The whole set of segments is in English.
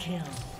kill.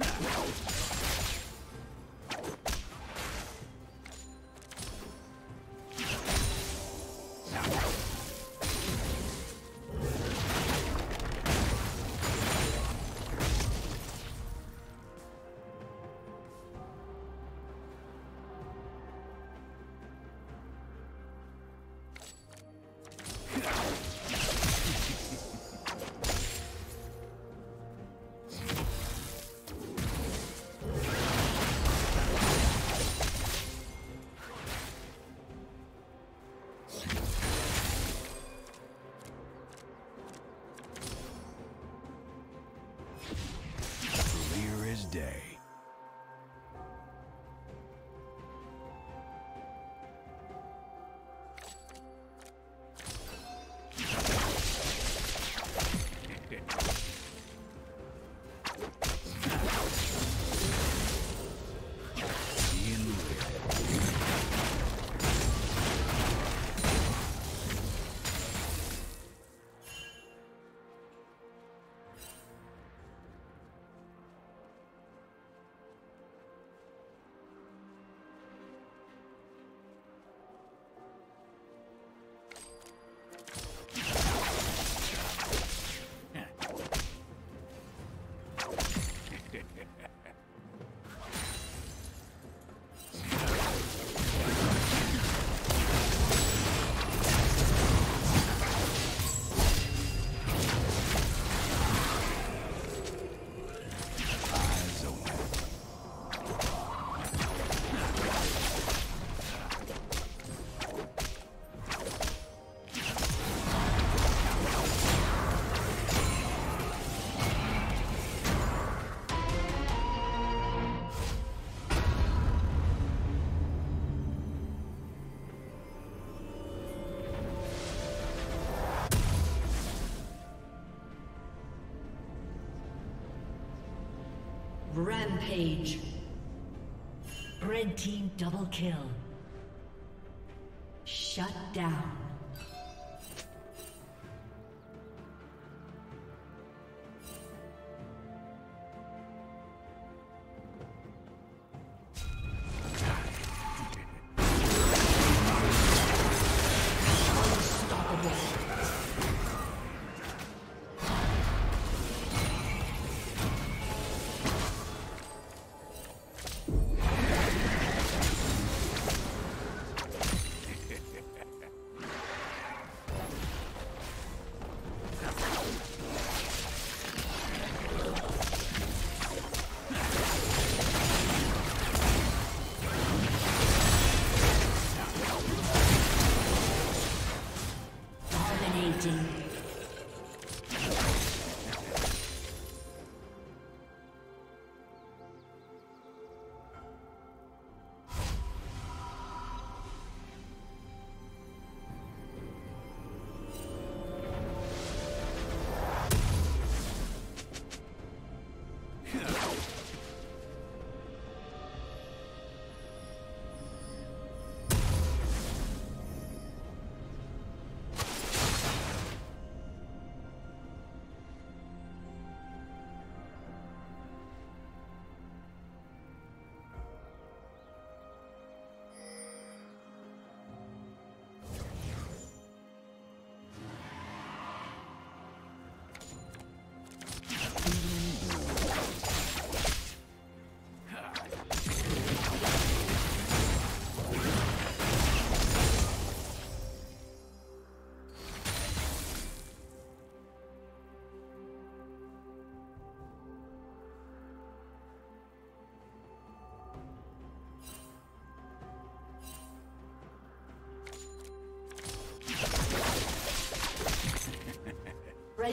Let's go. Rampage. Red team double kill. Shut down.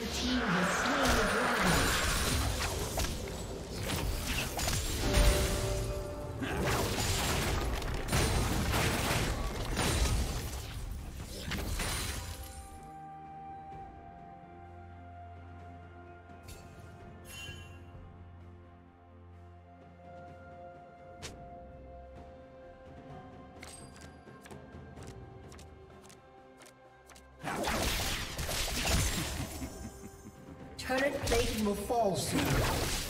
Red team has Turret plating will fall soon.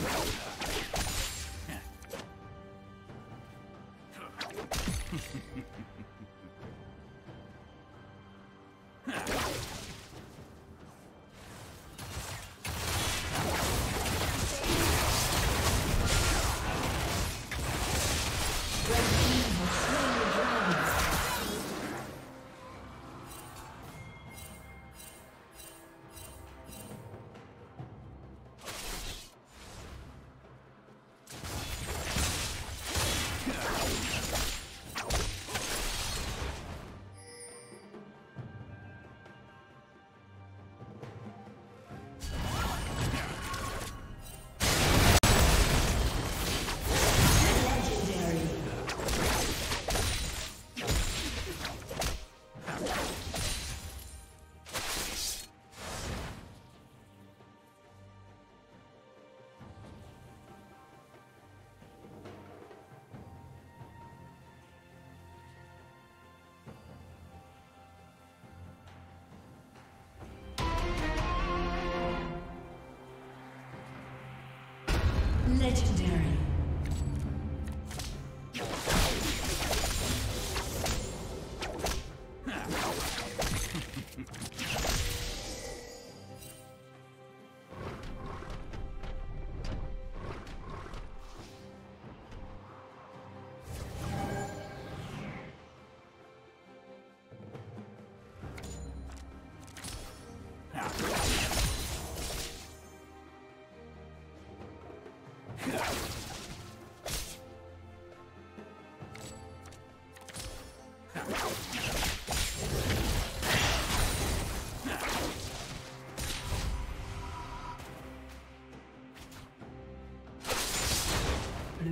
Legendary.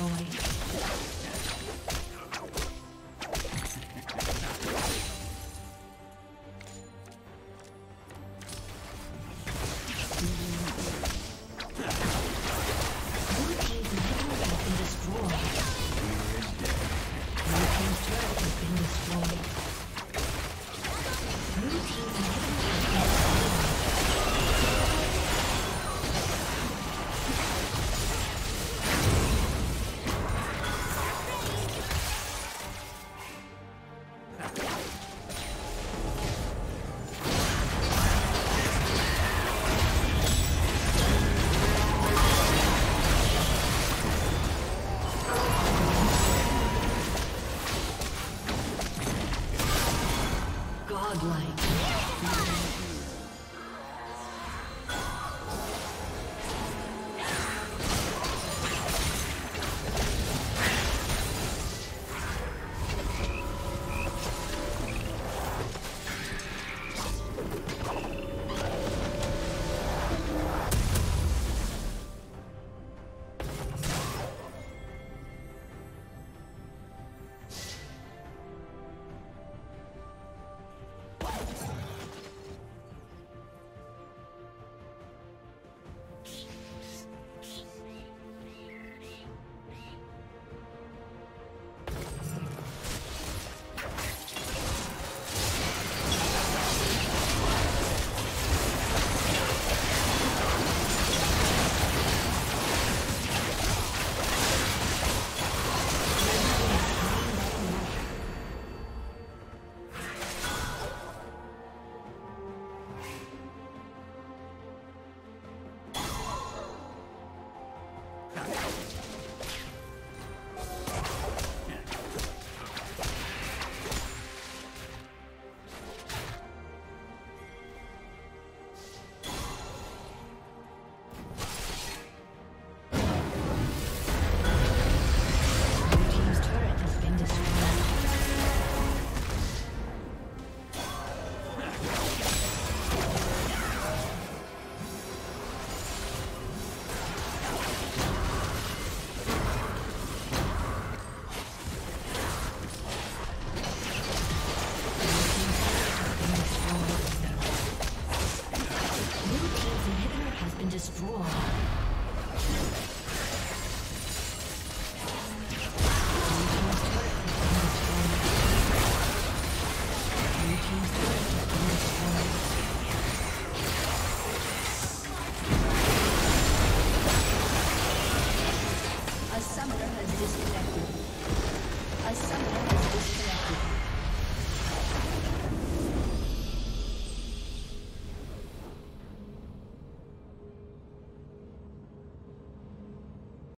Destroyed.